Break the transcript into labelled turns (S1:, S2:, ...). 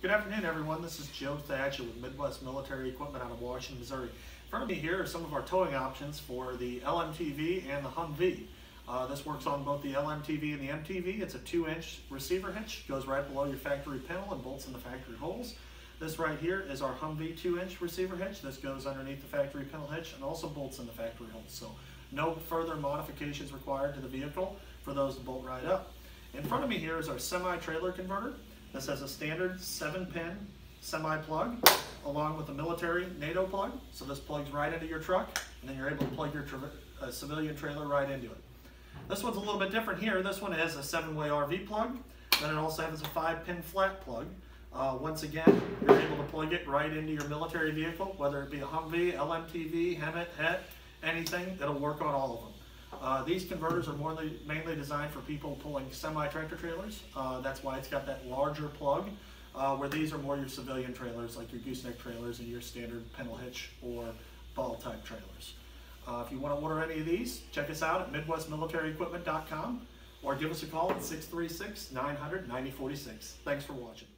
S1: Good afternoon, everyone. This is Joe Thatcher with Midwest Military Equipment out of Washington, Missouri. In front of me here are some of our towing options for the LMTV and the Humvee. Uh, this works on both the LMTV and the MTV. It's a two-inch receiver hitch, goes right below your factory pintle and bolts in the factory holes. This right here is our Humvee two-inch receiver hitch. This goes underneath the factory pintle hitch and also bolts in the factory holes. So no further modifications required to the vehicle for those to bolt right up. In front of me here is our semi-trailer converter. This has a standard 7-pin semi-plug along with a military NATO plug. So this plugs right into your truck and then you're able to plug your uh, civilian trailer right into it. This one's a little bit different here. This one has a 7-way RV plug. Then it also has a 5-pin flat plug. Uh, once again, you're able to plug it right into your military vehicle, whether it be a Humvee, LMTV, HEMTT, HET, anything, it'll work on all of them. Uh, these converters are more mainly designed for people pulling semi-tractor trailers. Uh, that's why it's got that larger plug, uh, where these are more your civilian trailers, like your gooseneck trailers and your standard pintle hitch or ball type trailers. Uh, if you want to order any of these, check us out at midwestmilitaryequipment.com or give us a call at 636 900 9046. Thanks for watching.